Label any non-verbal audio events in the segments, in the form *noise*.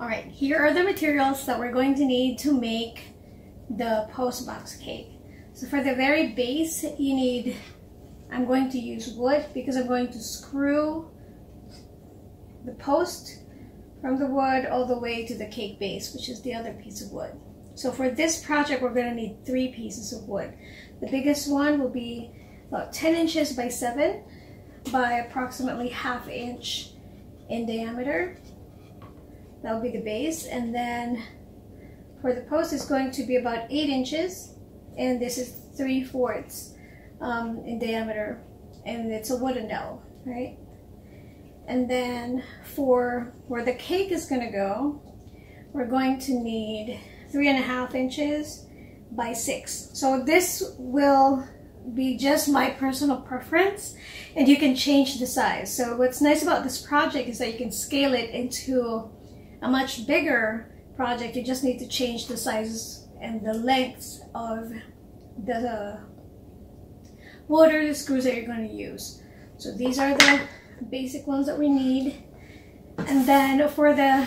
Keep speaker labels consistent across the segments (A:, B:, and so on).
A: All right, here are the materials that we're going to need to make the post box cake. So for the very base, you need, I'm going to use wood because I'm going to screw the post from the wood all the way to the cake base, which is the other piece of wood. So for this project, we're gonna need three pieces of wood. The biggest one will be about 10 inches by seven by approximately half inch in diameter. That will be the base. And then for the post, it's going to be about eight inches. And this is three fourths um, in diameter. And it's a wooden dowel, right? And then for where the cake is gonna go, we're going to need three and a half inches by six. So this will be just my personal preference and you can change the size. So what's nice about this project is that you can scale it into a much bigger project. You just need to change the sizes and the lengths of the wood or the screws that you're going to use. So these are the basic ones that we need. And then for the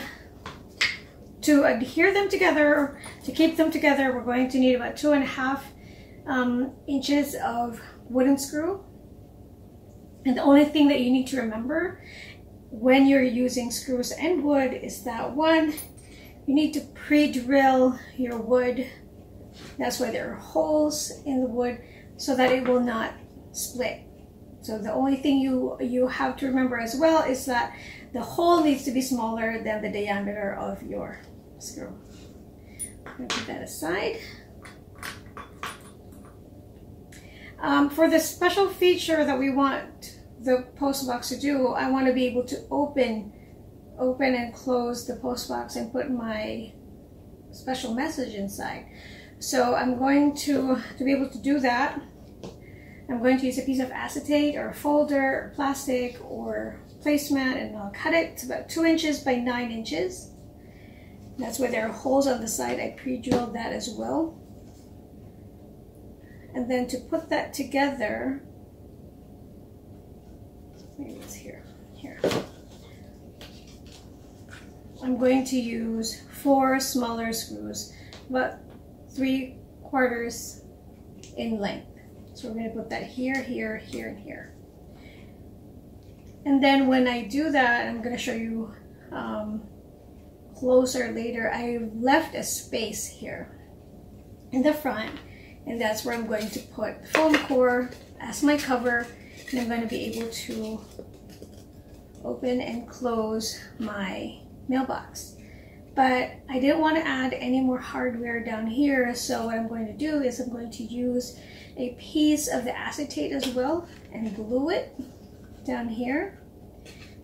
A: to adhere them together, to keep them together, we're going to need about two and a half um, inches of wooden screw. And the only thing that you need to remember when you're using screws and wood is that one, you need to pre-drill your wood. That's why there are holes in the wood so that it will not split. So the only thing you, you have to remember as well is that the hole needs to be smaller than the diameter of your screw. I'm going to put that aside. Um, for the special feature that we want the post box to do, I want to be able to open, open and close the post box and put my special message inside. So I'm going to, to be able to do that, I'm going to use a piece of acetate or a folder or plastic or placemat and I'll cut it. It's about two inches by nine inches. That's where there are holes on the side. I pre-drilled that as well. And then to put that together, maybe it's here, here. I'm going to use four smaller screws, about three quarters in length. So we're going to put that here, here, here, and here. And then when I do that, I'm going to show you um, closer later. I left a space here in the front and that's where I'm going to put foam core as my cover I'm going to be able to open and close my mailbox but I didn't want to add any more hardware down here so what I'm going to do is I'm going to use a piece of the acetate as well and glue it down here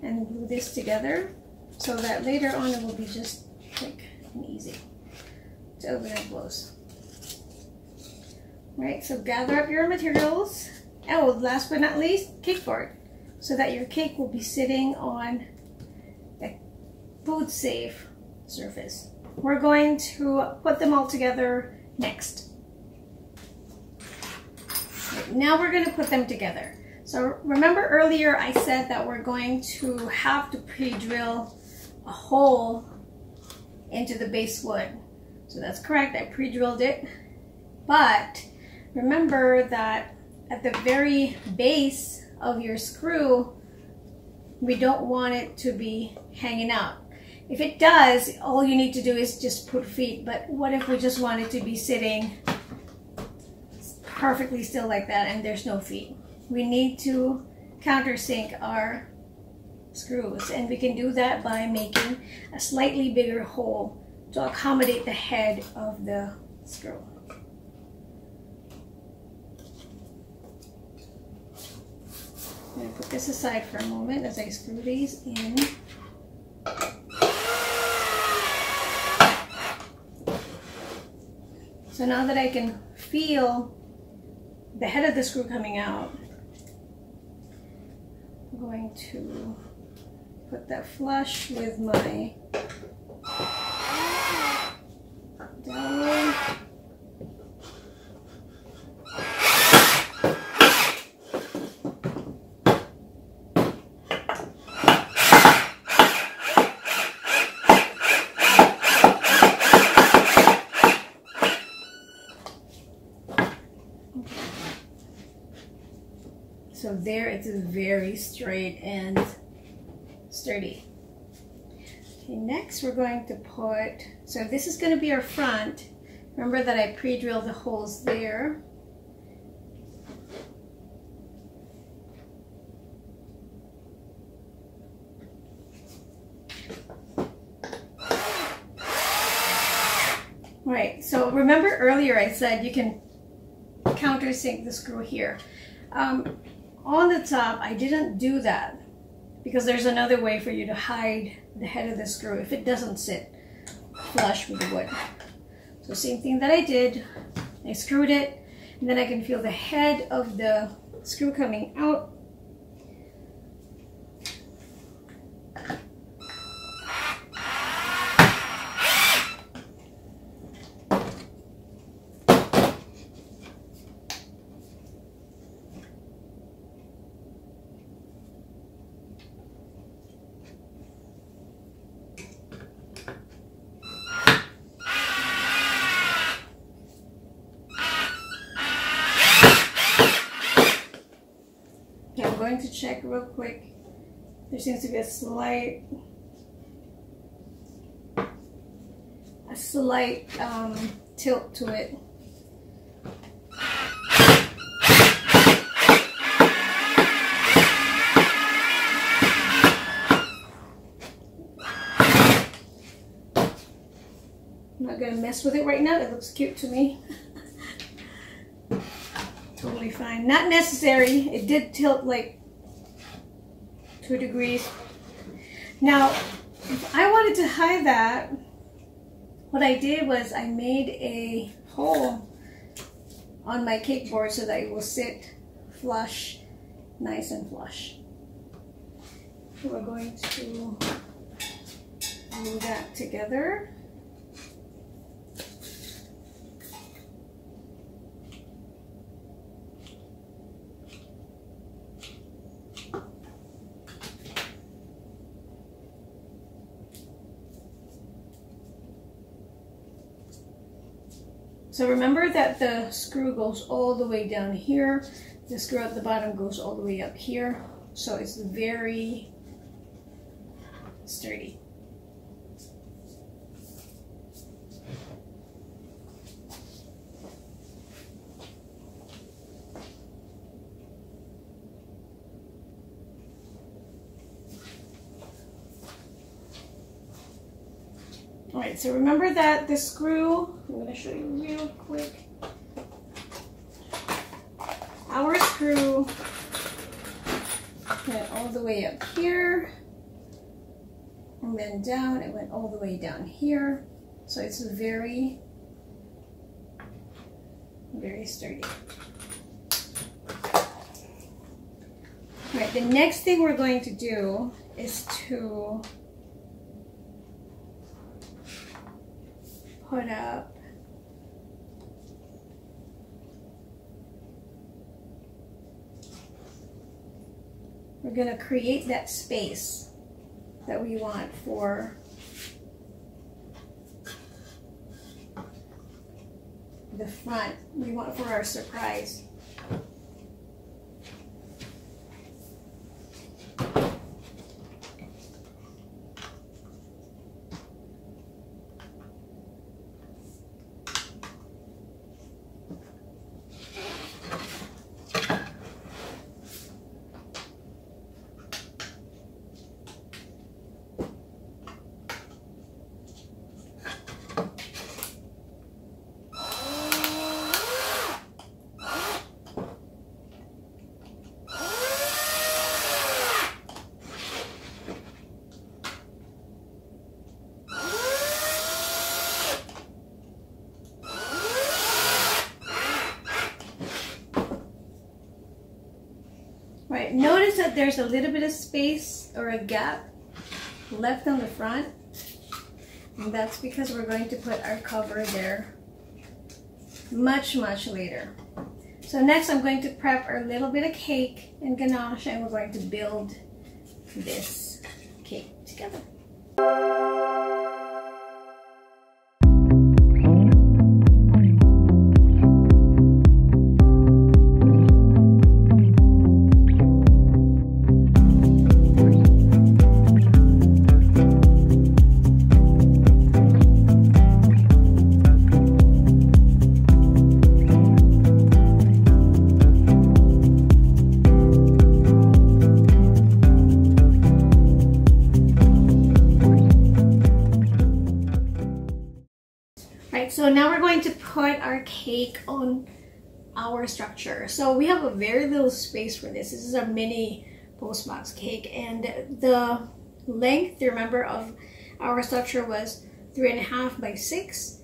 A: and glue this together so that later on it will be just quick and easy to open and close. Right, so gather up your materials. Oh, last but not least, cake board. So that your cake will be sitting on a food safe surface. We're going to put them all together next. Now we're going to put them together. So remember earlier I said that we're going to have to pre-drill a hole into the base wood. So that's correct, I pre-drilled it. But remember that at the very base of your screw, we don't want it to be hanging out. If it does, all you need to do is just put feet, but what if we just want it to be sitting perfectly still like that and there's no feet? We need to countersink our screws and we can do that by making a slightly bigger hole to accommodate the head of the screw. I'm going to put this aside for a moment as I screw these in. So now that I can feel the head of the screw coming out, I'm going to put that flush with my dowel. there it's very straight and sturdy. Okay, next we're going to put, so this is going to be our front. Remember that I pre-drilled the holes there. Right, so remember earlier I said you can countersink the screw here. Um, on the top, I didn't do that because there's another way for you to hide the head of the screw if it doesn't sit flush with the wood. So same thing that I did, I screwed it, and then I can feel the head of the screw coming out going to check real quick. There seems to be a slight, a slight um, tilt to it. I'm not gonna mess with it right now. It looks cute to me. *laughs* totally fine. Not necessary. It did tilt like two degrees. Now, if I wanted to hide that, what I did was I made a hole on my cake board so that it will sit flush, nice and flush. We're going to glue that together. So remember that the screw goes all the way down here. The screw at the bottom goes all the way up here. So it's very sturdy. So remember that the screw I'm going to show you real quick. Our screw went all the way up here and then down. It went all the way down here. So it's very, very sturdy. All right, the next thing we're going to do is to put up we're going to create that space that we want for the front. We want for our surprise. Right, notice that there's a little bit of space or a gap left on the front. And that's because we're going to put our cover there much, much later. So next I'm going to prep our little bit of cake and ganache and we're going to build this so now we're going to put our cake on our structure. So we have a very little space for this. This is a mini postbox cake and the length, remember, of our structure was three and a half by six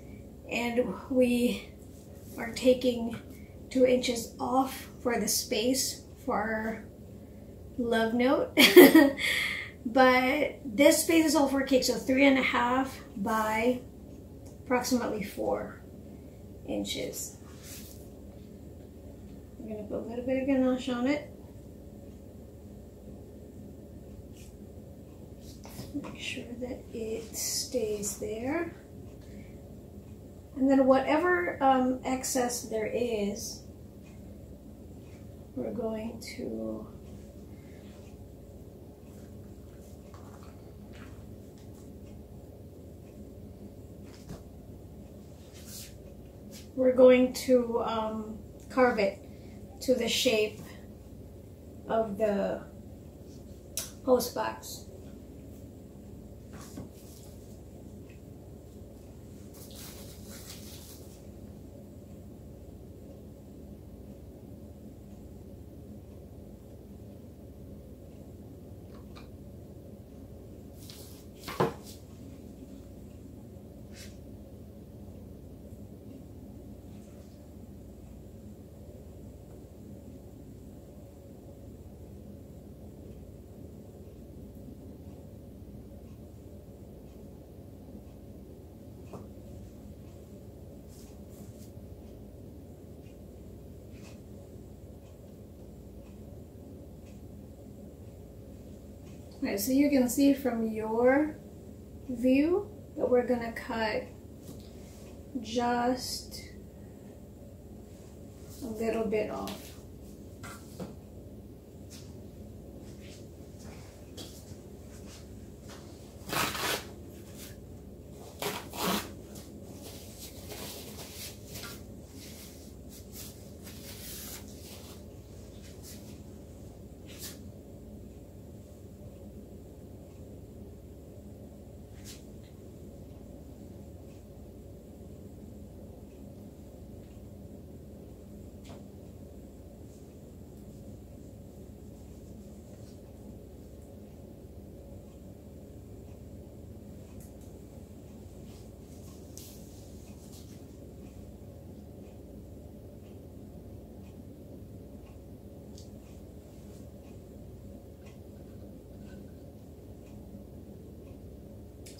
A: and we are taking two inches off for the space for our love note. *laughs* but this space is all for cake, so three and a half by approximately four inches. I'm gonna put a little bit of ganache on it. Make sure that it stays there. And then whatever um, excess there is, we're going to we're going to um, carve it to the shape of the post box. So you can see from your view that we're gonna cut just a little bit off.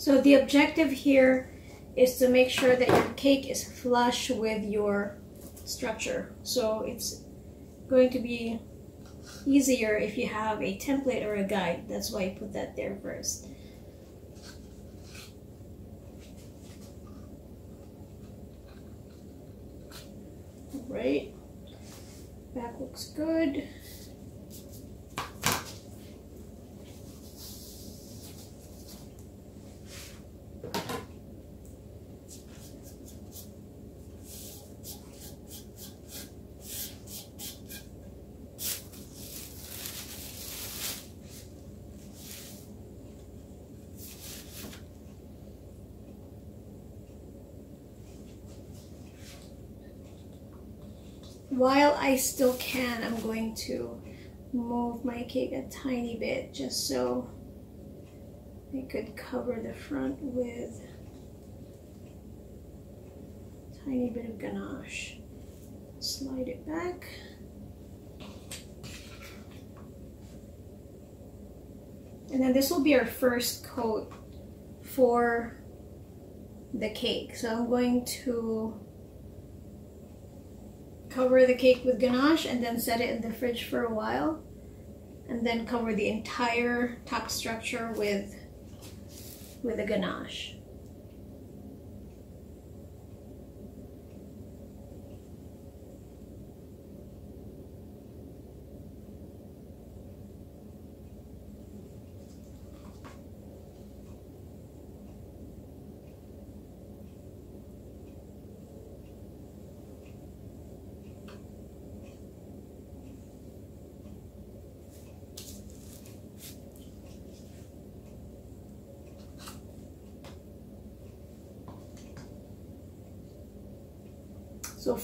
A: So the objective here is to make sure that your cake is flush with your structure. So it's going to be easier if you have a template or a guide. That's why I put that there first. Right, back looks good. while I still can, I'm going to move my cake a tiny bit just so I could cover the front with a tiny bit of ganache. Slide it back. And then this will be our first coat for the cake. So I'm going to cover the cake with ganache and then set it in the fridge for a while and then cover the entire top structure with with a ganache.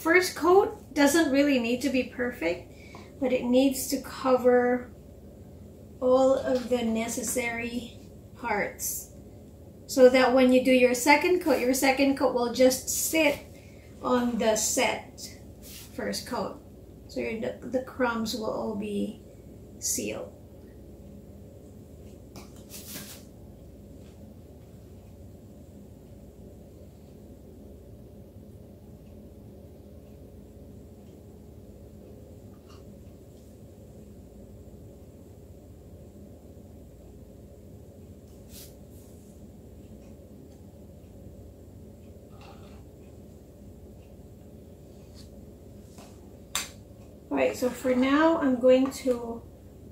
A: First coat doesn't really need to be perfect, but it needs to cover all of the necessary parts so that when you do your second coat, your second coat will just sit on the set first coat. So the, the crumbs will all be sealed. Alright, so for now I'm going to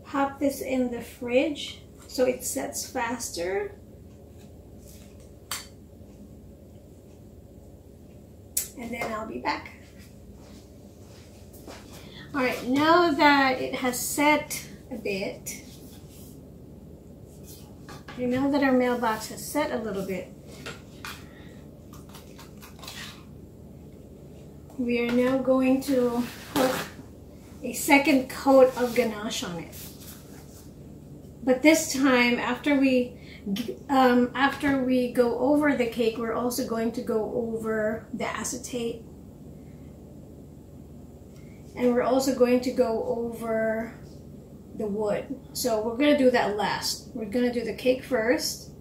A: pop this in the fridge so it sets faster. And then I'll be back. Alright, now that it has set a bit, you know that our mailbox has set a little bit, we are now going to put a second coat of ganache on it. But this time, after we um, after we go over the cake, we're also going to go over the acetate. And we're also going to go over the wood. So we're going to do that last. We're going to do the cake first.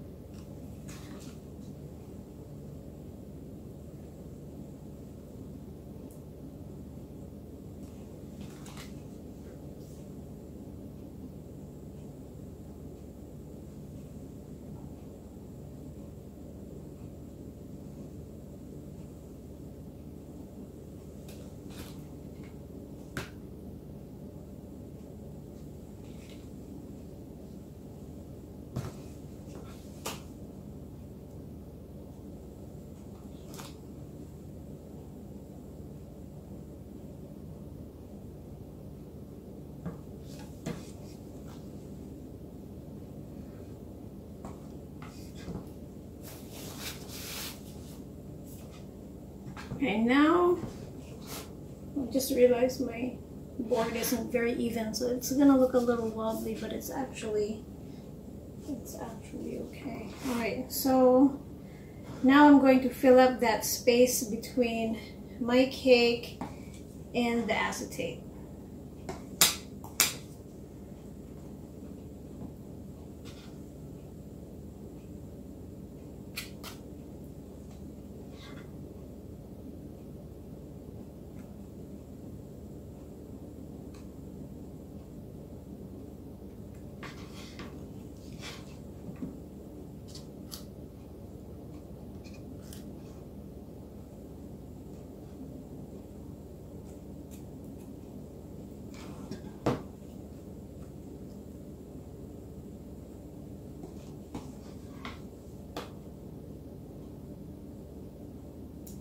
A: Okay, now I just realized my board isn't very even, so it's gonna look a little wobbly, but it's actually it's actually okay. Alright, so now I'm going to fill up that space between my cake and the acetate.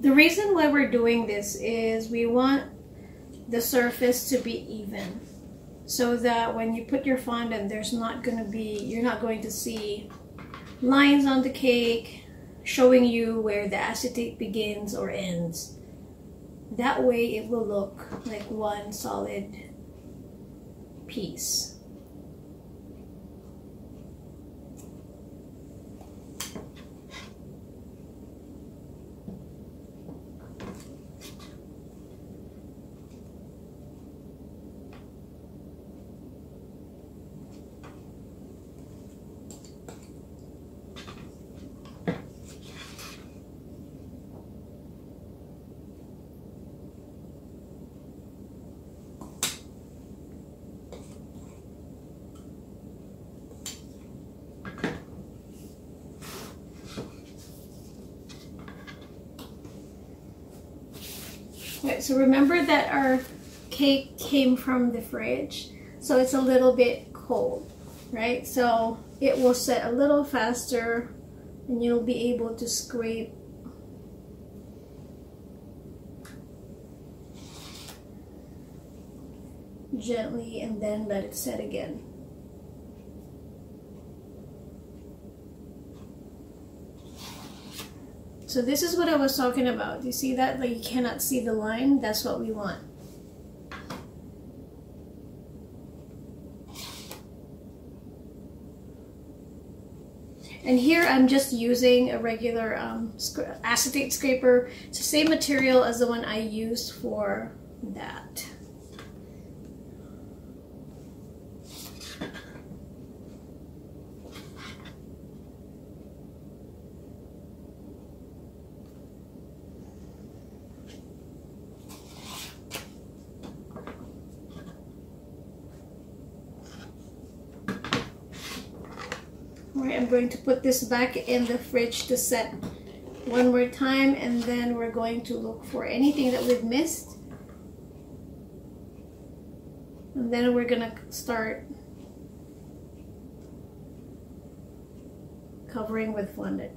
A: The reason why we're doing this is we want the surface to be even so that when you put your fondant there's not going to be you're not going to see lines on the cake showing you where the acetate begins or ends. That way it will look like one solid piece Right, so remember that our cake came from the fridge, so it's a little bit cold, right? So it will set a little faster and you'll be able to scrape gently and then let it set again. So this is what I was talking about. You see that? Like you cannot see the line? That's what we want. And here I'm just using a regular um, acetate scraper. It's the same material as the one I used for that. I'm going to put this back in the fridge to set one more time and then we're going to look for anything that we've missed. And then we're gonna start covering with fondant.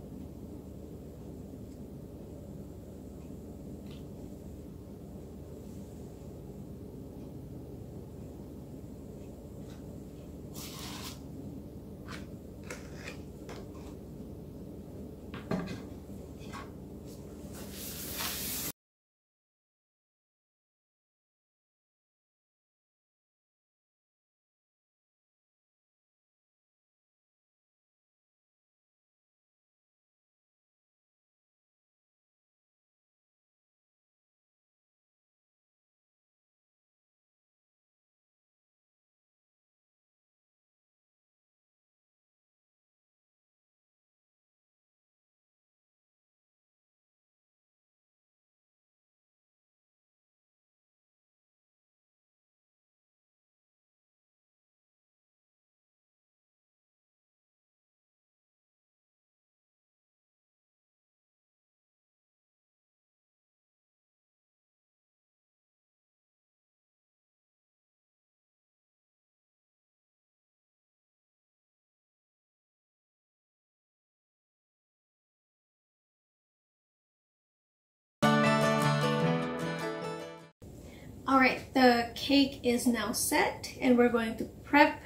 A: All right, the cake is now set and we're going to prep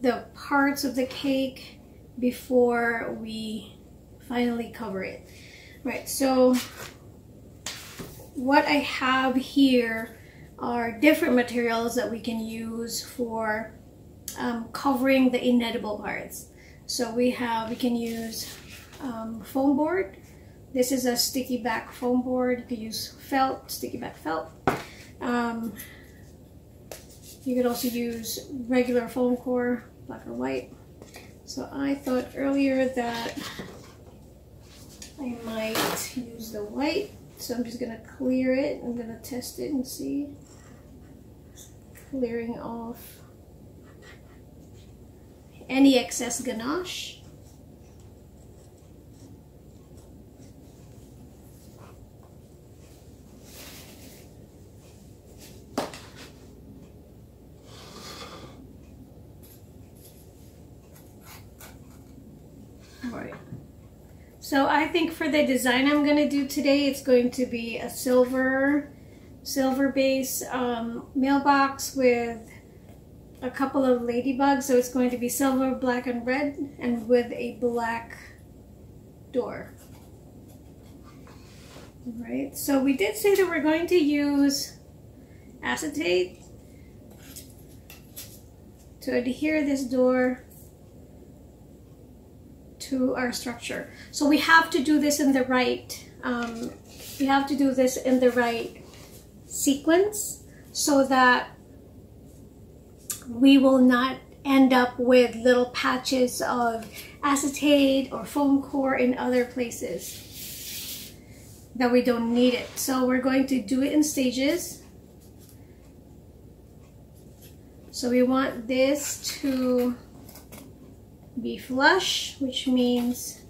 A: the parts of the cake before we finally cover it. Right, so what I have here are different materials that we can use for um, covering the inedible parts. So we have, we can use um, foam board. This is a sticky back foam board. You can use felt, sticky back felt. Um, you could also use regular foam core, black or white. So I thought earlier that I might use the white. So I'm just gonna clear it. I'm gonna test it and see. Clearing off any excess ganache. So I think for the design I'm going to do today, it's going to be a silver, silver base um, mailbox with a couple of ladybugs. So it's going to be silver, black, and red, and with a black door. All right, so we did say that we're going to use acetate to adhere this door to our structure. So we have to do this in the right, um, we have to do this in the right sequence so that we will not end up with little patches of acetate or foam core in other places that we don't need it. So we're going to do it in stages. So we want this to be flush, which means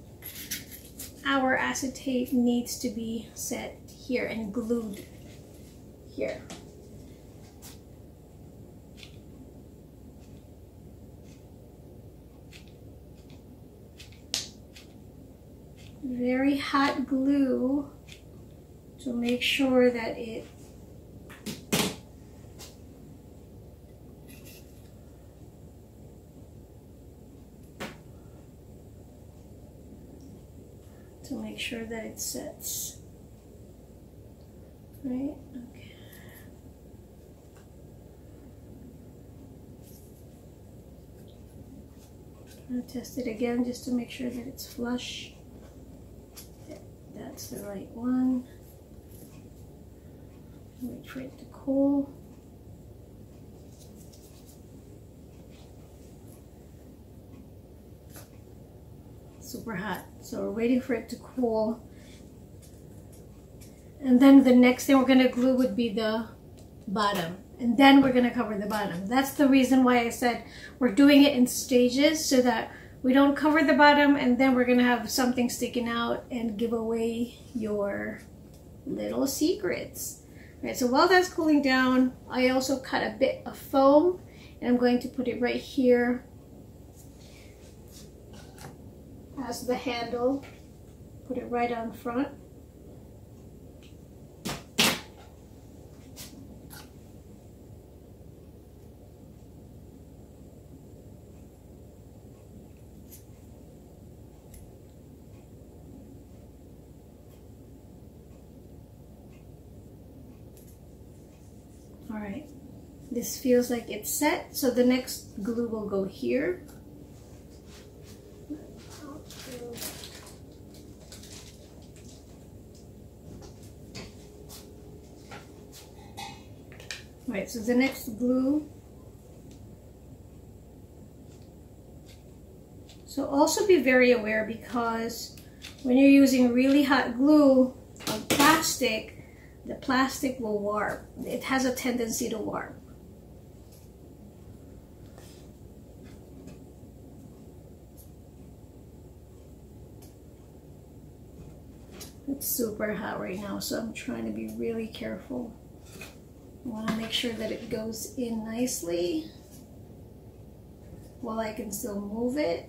A: our acetate needs to be set here and glued here. Very hot glue to make sure that it make sure that it sets. Right? Okay. I'll test it again just to make sure that it's flush. That's the right one. Wait for it to cool. Super hot. So we're waiting for it to cool. And then the next thing we're to glue would be the bottom. And then we're to cover the bottom. That's the reason why I said we're doing it in stages so that we don't cover the bottom and then we're to have something sticking out and give away your little secrets. All right, so while that's cooling down, I also cut a bit of foam and I'm going to put it right here as the handle. Put it right on front. All right, this feels like it's set. So the next glue will go here. Right, so the next glue. So also be very aware because when you're using really hot glue on plastic, the plastic will warp. It has a tendency to warp. It's super hot right now, so I'm trying to be really careful. I want to make sure that it goes in nicely while I can still move it.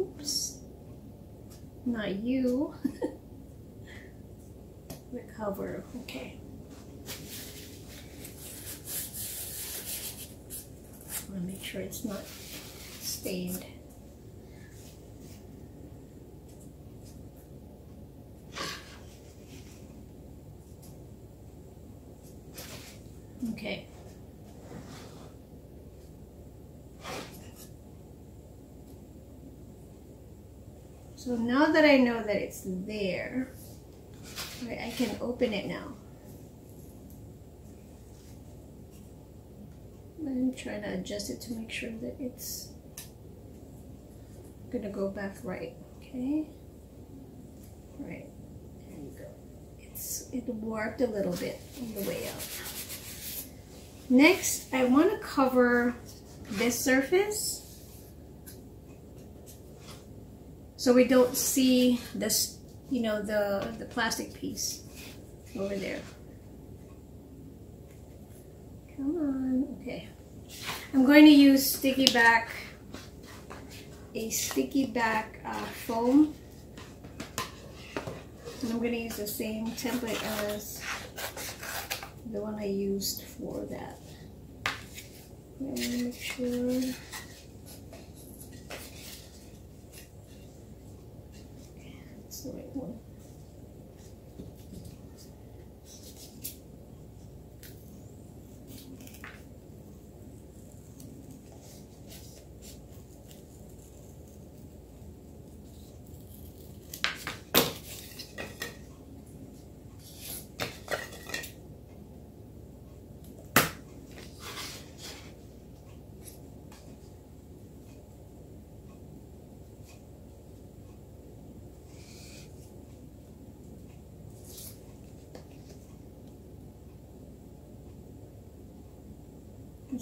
A: Oops. Not you. *laughs* the cover. Okay. I want to make sure it's not stained. Okay. So now that I know that it's there, right, I can open it now. I'm trying to adjust it to make sure that it's gonna go back right, okay? Right, there you go. It's It warped a little bit on the way out. Next, I wanna cover this surface so we don't see this, you know, the, the plastic piece over there. Come on, okay. I'm going to use sticky back, a sticky back uh, foam. And I'm going to use the same template as the one I used for that. I want to make sure. the right one.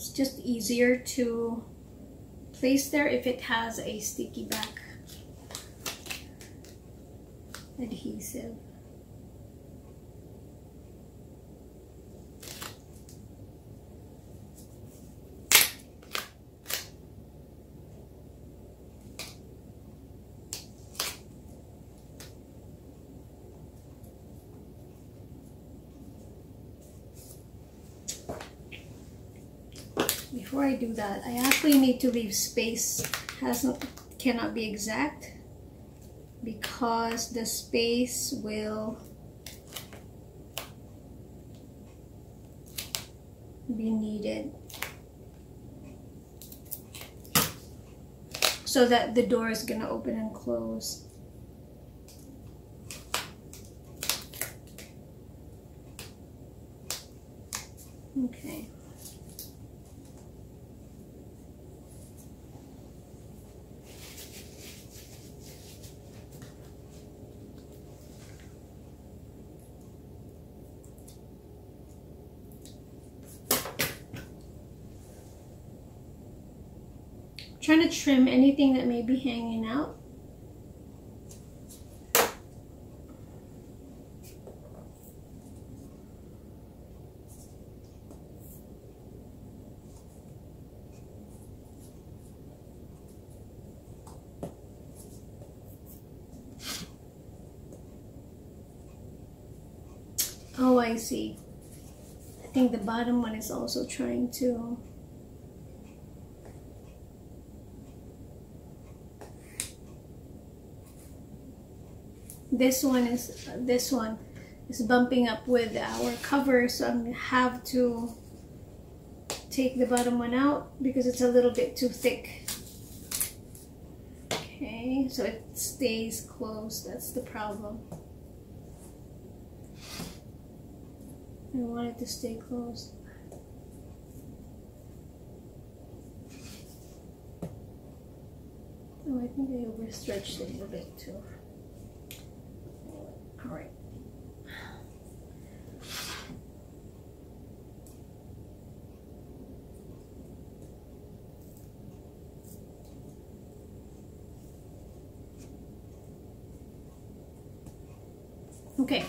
A: It's just easier to place there if it has a sticky back adhesive. before I do that, I actually need to leave space. Hasn't cannot be exact because the space will be needed so that the door is gonna open and close. Okay. Trying to trim anything that may be hanging out. Oh, I see. I think the bottom one is also trying to this one is this one is bumping up with our cover so I'm gonna have to take the bottom one out because it's a little bit too thick. Okay so it stays closed. That's the problem. I want it to stay closed. Oh, I think I overstretched it a little bit too. All right. Okay,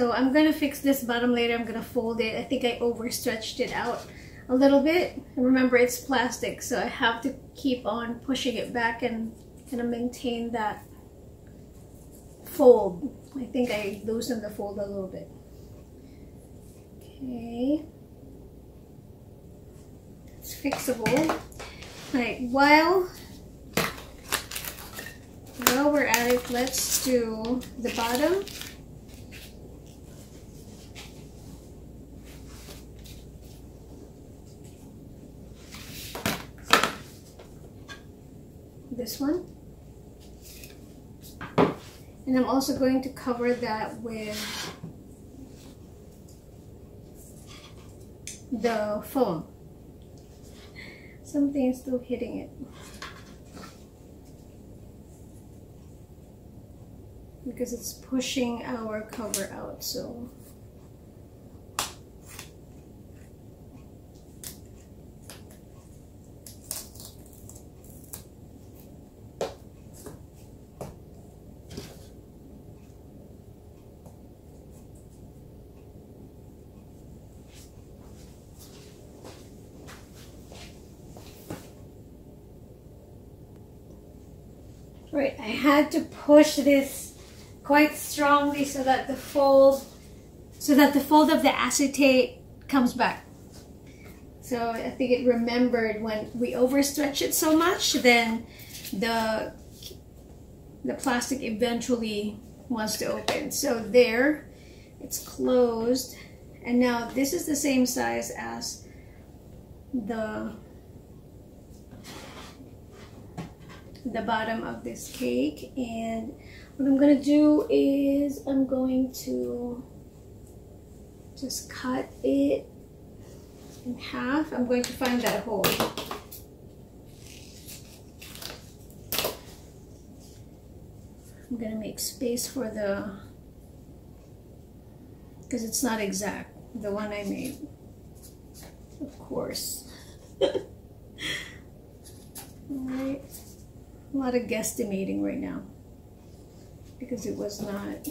A: so I'm gonna fix this bottom later. I'm gonna fold it. I think I overstretched it out a little bit. Remember, it's plastic, so I have to keep on pushing it back and kind of maintain that fold. I think I loosened the fold a little bit. Okay. It's fixable. Alright, while, while we're at it, let's do the bottom. This one. And I'm also going to cover that with the foam. Something is still hitting it. Because it's pushing our cover out, so Right, I had to push this quite strongly so that the fold, so that the fold of the acetate comes back. So I think it remembered when we overstretch it so much, then the the plastic eventually wants to open. So there, it's closed. And now this is the same size as the the bottom of this cake and what I'm gonna do is I'm going to just cut it in half. I'm going to find that hole. I'm gonna make space for the because it's not exact the one I made of course *laughs* all right a lot of guesstimating right now. Because it was not.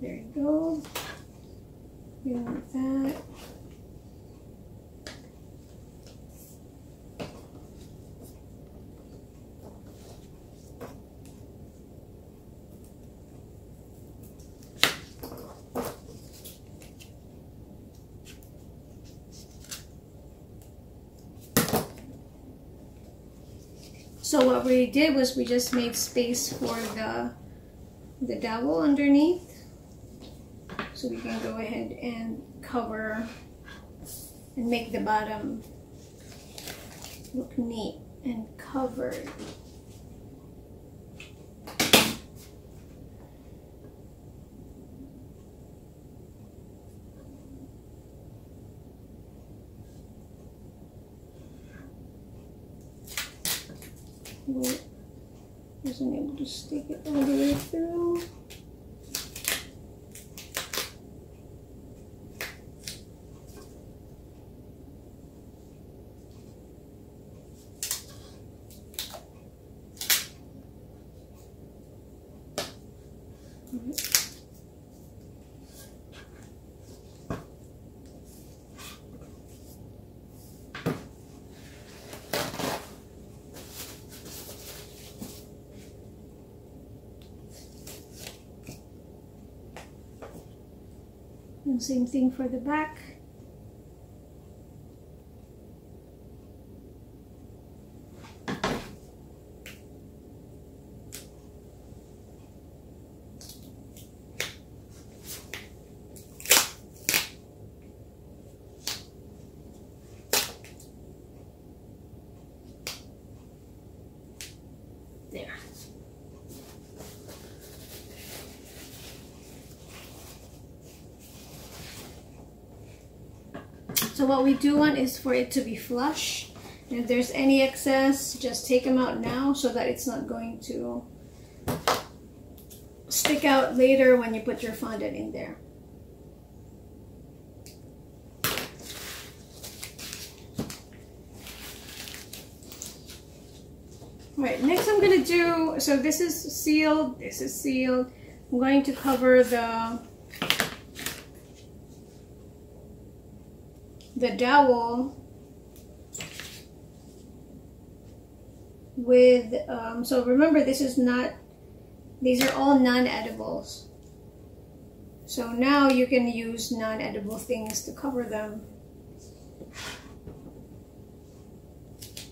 A: There you go. We want that So what we did was we just made space for the, the dowel underneath. So we can go ahead and cover and make the bottom look neat and covered. Wasn't able to stick it all the way through. Same thing for the back. There. So what we do want is for it to be flush. And if there's any excess, just take them out now so that it's not going to stick out later when you put your fondant in there. All right, next I'm gonna do, so this is sealed, this is sealed. I'm going to cover the the dowel with, um, so remember this is not, these are all non-edibles. So now you can use non-edible things to cover them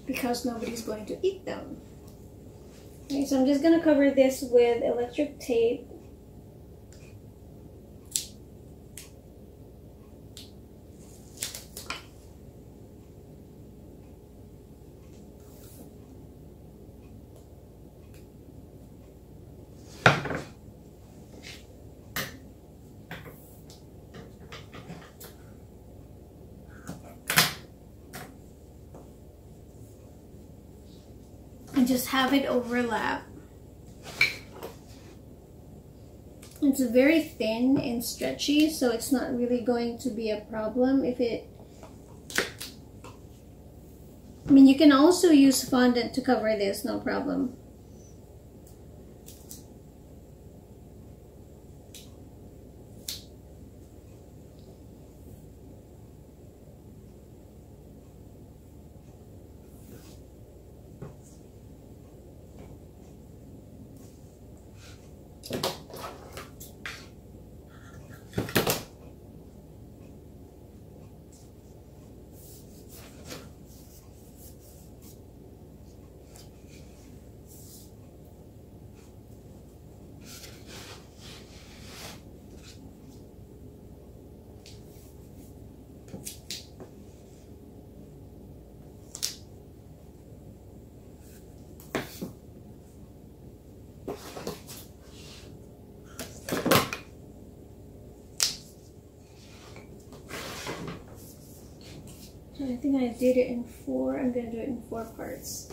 A: because nobody's going to eat them. Okay, so I'm just going to cover this with electric tape it overlap. It's very thin and stretchy, so it's not really going to be a problem if it... I mean, you can also use fondant to cover this, no problem. I think I did it in four. I'm going to do it in four parts.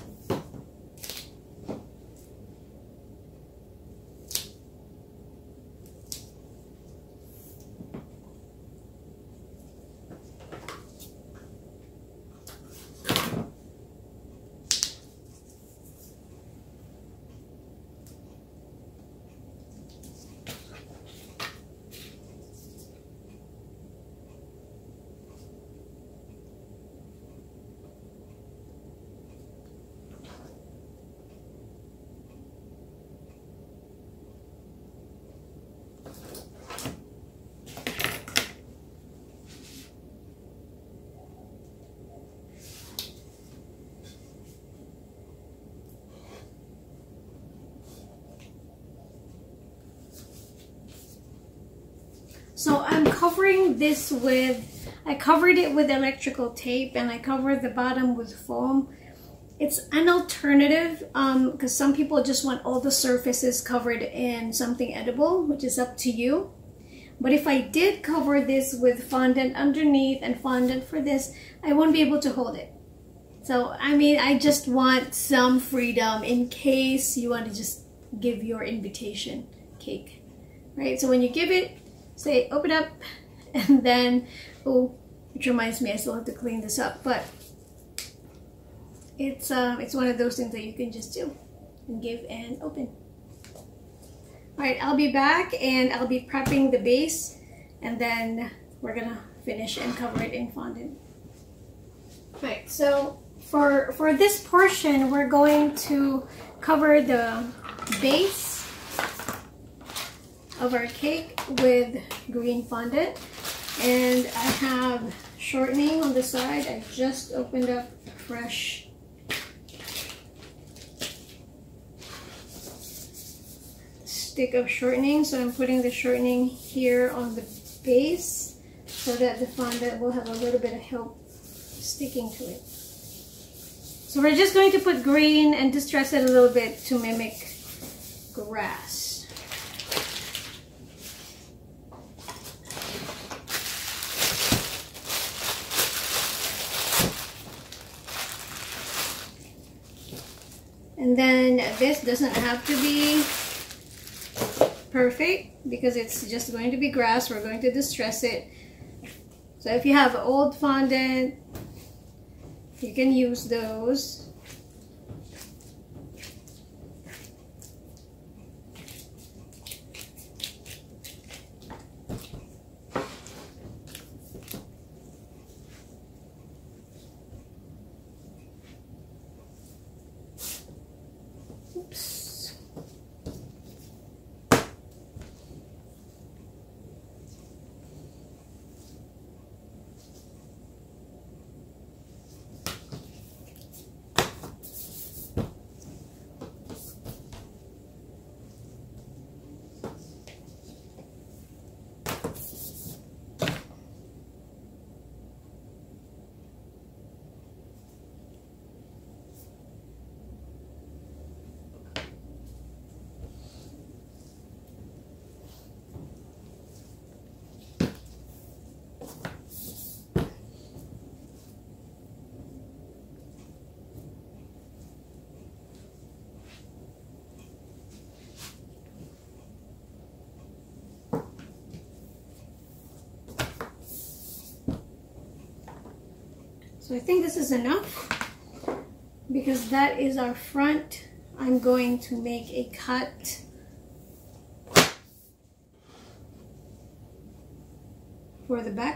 A: Covering this with, I covered it with electrical tape and I covered the bottom with foam. It's an alternative because um, some people just want all the surfaces covered in something edible, which is up to you. But if I did cover this with fondant underneath and fondant for this, I won't be able to hold it. So, I mean, I just want some freedom in case you want to just give your invitation cake, right? So when you give it, say open up *laughs* and then, oh, which reminds me I still have to clean this up, but it's, um, it's one of those things that you can just do and give and open. All right, I'll be back and I'll be prepping the base and then we're gonna finish and cover it in fondant. All right, so for, for this portion, we're going to cover the base of our cake with green fondant. And I have shortening on the side. I just opened up a fresh stick of shortening. So I'm putting the shortening here on the base so that the fondant will have a little bit of help sticking to it. So we're just going to put green and distress it a little bit to mimic grass. And then this doesn't have to be perfect because it's just going to be grass. We're going to distress it. So if you have old fondant, you can use those. So I think this is enough because that is our front. I'm going to make a cut for the back.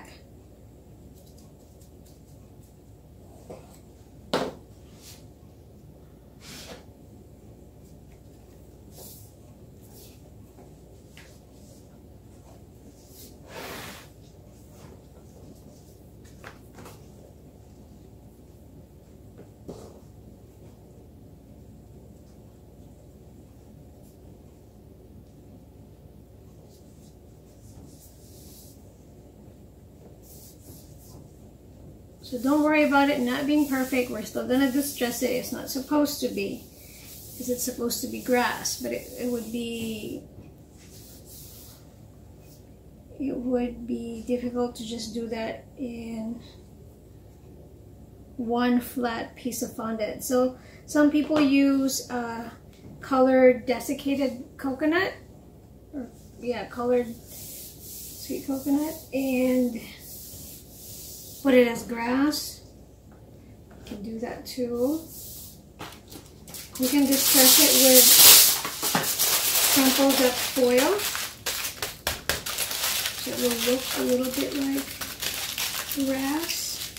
A: So don't worry about it not being perfect. We're still gonna distress it. It's not supposed to be because it's supposed to be grass, but it, it would be it would be difficult to just do that in one flat piece of fondant. So some people use uh, colored desiccated coconut, or yeah, colored sweet coconut, and put it as grass. You can do that too. You can distress it with crumpled up foil. So it will look a little bit like grass.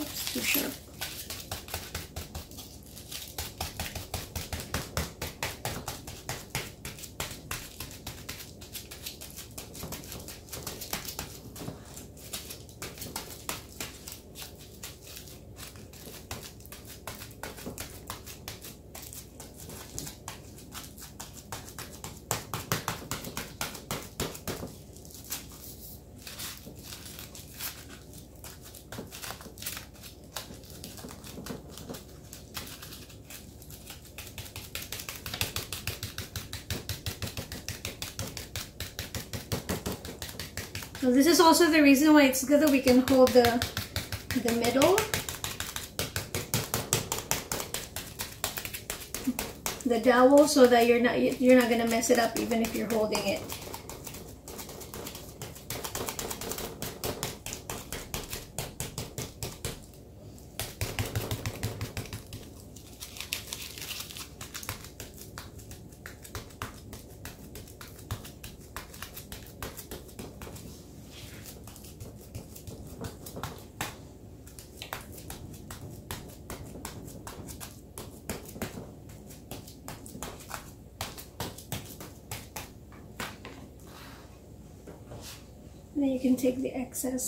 A: Oops, too sharp. So this is also the reason why it's good that we can hold the, the middle. The dowel so that you're not you're not gonna mess it up even if you're holding it. then you can take the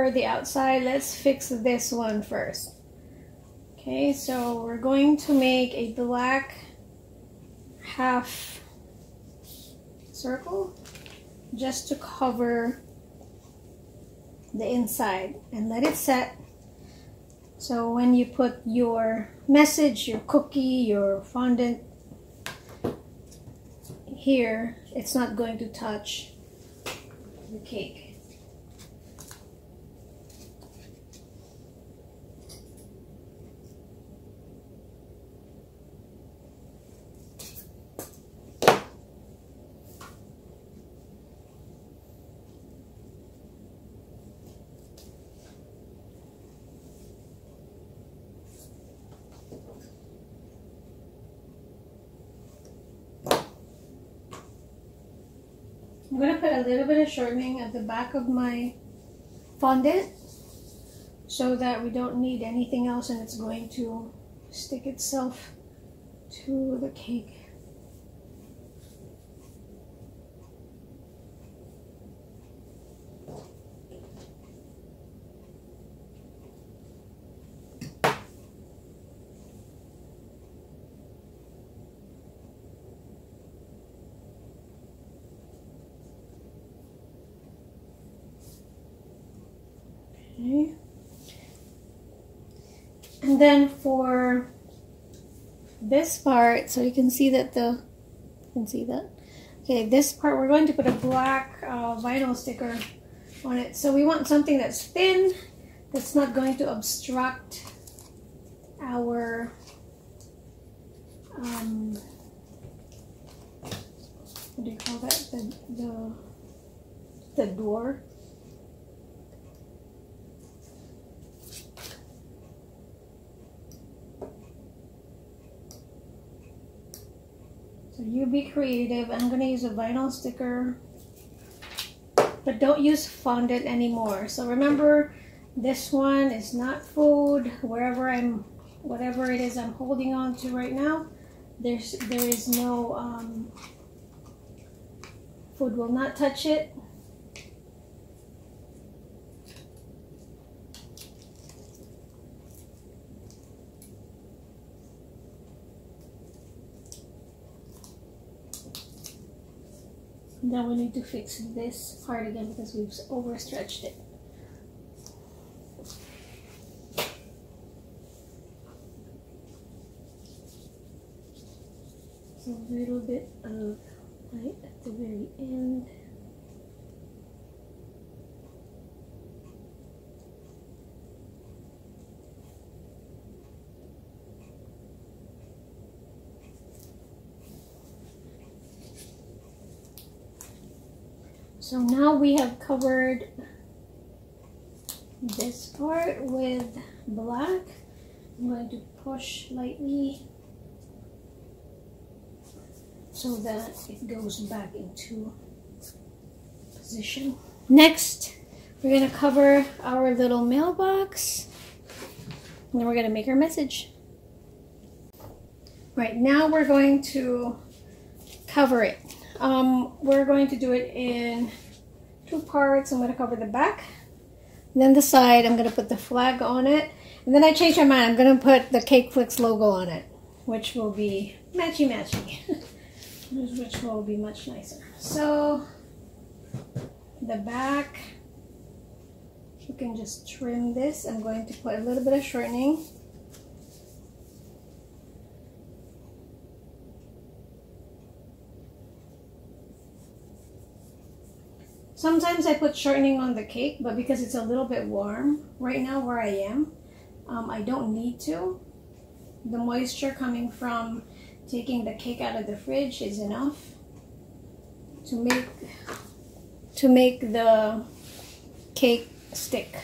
A: cover the outside, let's fix this one first. Okay, so we're going to make a black half circle just to cover the inside and let it set. So when you put your message, your cookie, your fondant here, it's not going to touch the cake. I'm going to put a little bit of shortening at the back of my fondant so that we don't need anything else and it's going to stick itself to the cake. Okay. Then for this part, so you can see that the, you can see that. Okay, this part, we're going to put a black uh, vinyl sticker on it. So we want something that's thin, that's not going to obstruct our um, what do you call that? The the the door. You be creative. I'm gonna use a vinyl sticker, but don't use fondant anymore. So remember, this one is not food. Wherever I'm, whatever it is I'm holding on to right now, there's there is no um, food will not touch it. Now we need to fix this part again because we've overstretched it. A little bit of light at the very end. So now we have covered this part with black. I'm going to push lightly so that it goes back into position. Next, we're going to cover our little mailbox and then we're going to make our message. Right, now we're going to cover it. Um, we're going to do it in two parts. I'm going to cover the back. then the side, I'm going to put the flag on it. And then I changed my mind. I'm going to put the CakeFlix logo on it, which will be matchy-matchy. *laughs* which will be much nicer. So, the back, you can just trim this. I'm going to put a little bit of shortening. Sometimes I put shortening on the cake, but because it's a little bit warm right now where I am, um, I don't need to. The moisture coming from taking the cake out of the fridge is enough to make to make the cake stick.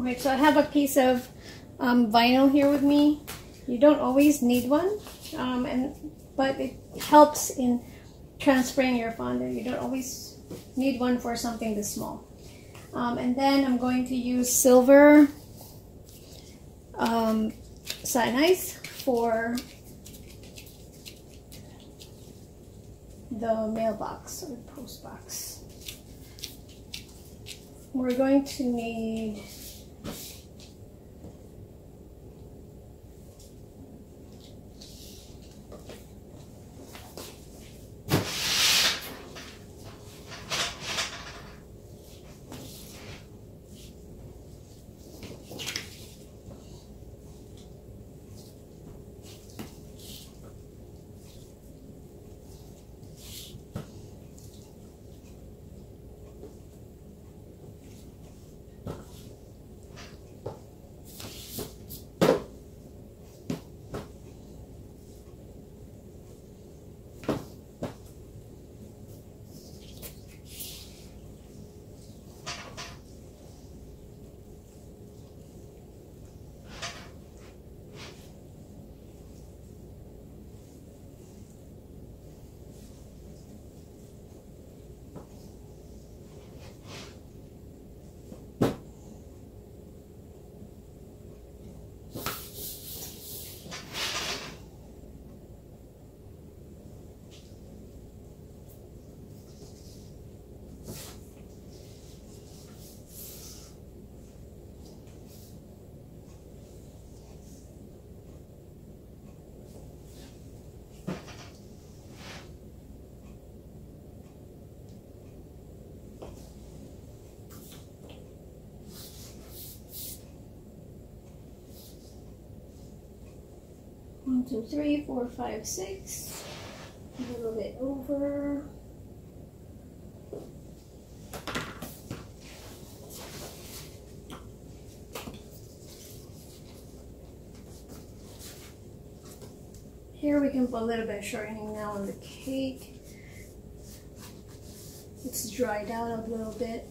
A: So I have a piece of um, vinyl here with me. You don't always need one, um, and but it helps in transferring your fondant. You don't always need one for something this small. Um, and then I'm going to use silver um, for the mailbox or post box. We're going to need One, two, three, four, five, six. A little bit over. Here we can put a little bit of shortening now on the cake. It's dried out a little bit.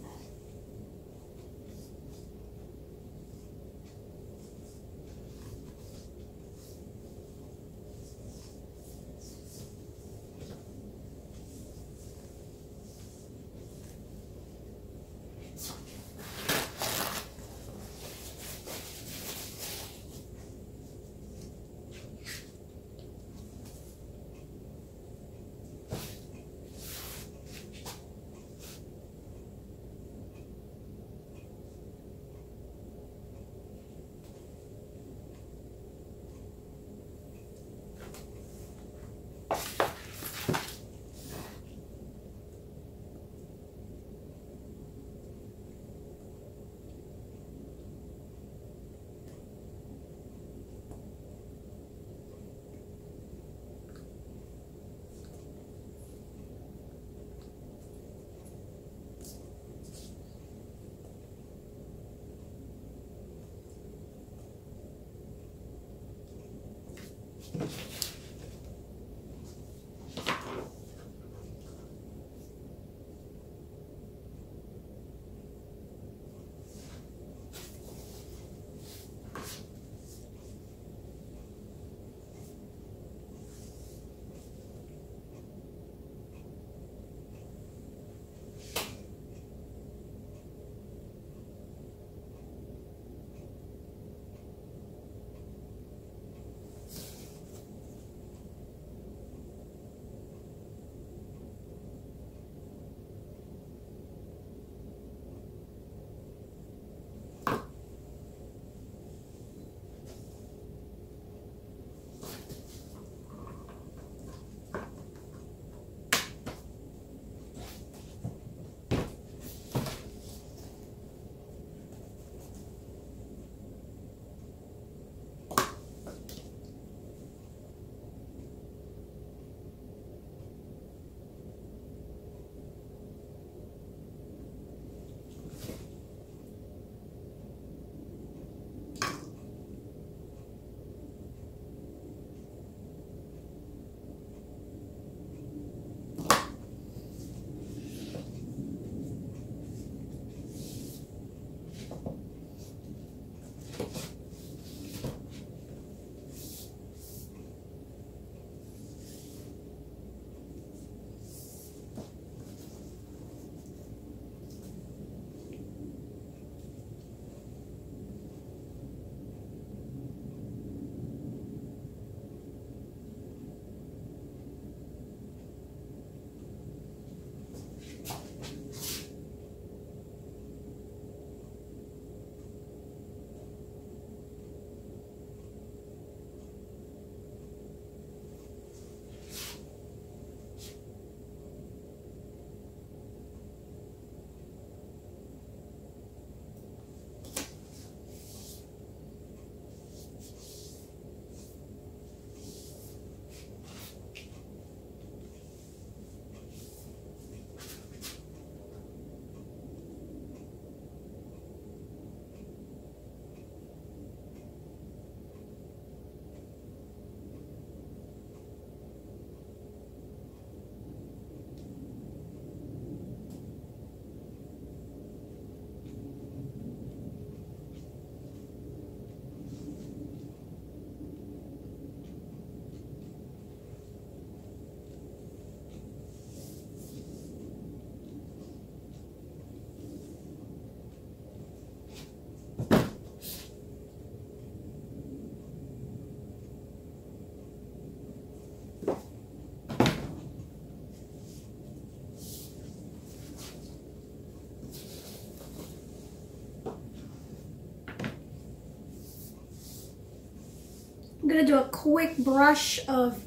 A: Gonna do a quick brush of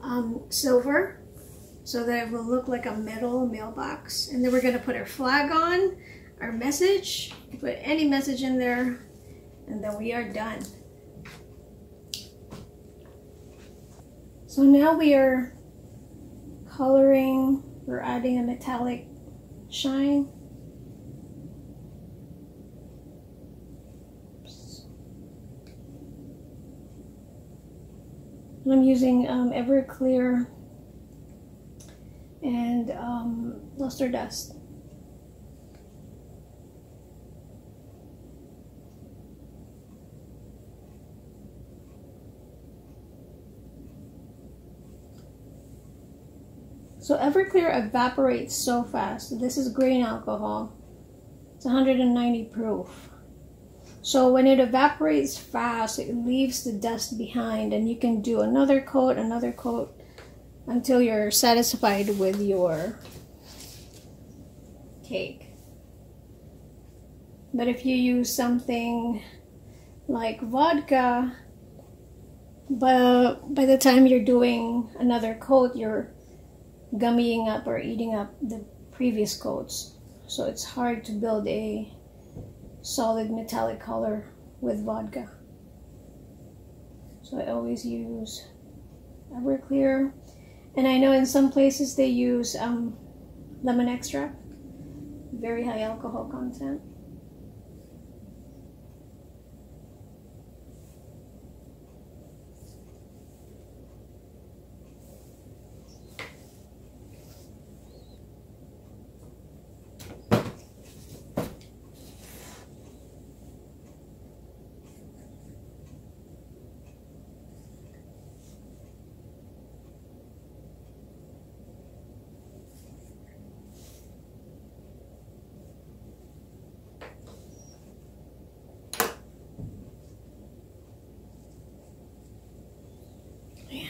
A: um, silver so that it will look like a metal mailbox. And then we're gonna put our flag on, our message, put any message in there, and then we are done. So now we are coloring, we're adding a metallic shine. Using um, Everclear and um, luster dust. So Everclear evaporates so fast. This is grain alcohol. It's 190 proof. So when it evaporates fast, it leaves the dust behind and you can do another coat, another coat, until you're satisfied with your cake. But if you use something like vodka, but by the time you're doing another coat, you're gummying up or eating up the previous coats. So it's hard to build a solid metallic color with vodka. So I always use Everclear and I know in some places they use um, lemon extract, very high alcohol content.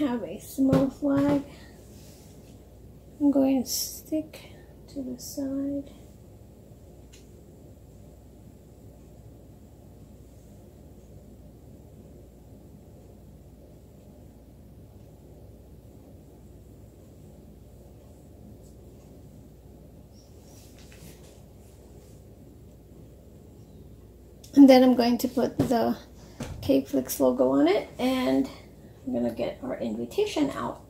A: Have a small flag. I'm going to stick to the side. And then I'm going to put the CakeFlix logo on it and I'm gonna get our invitation out.